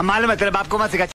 हम मालूम है तेरे बाप को मत सिखा।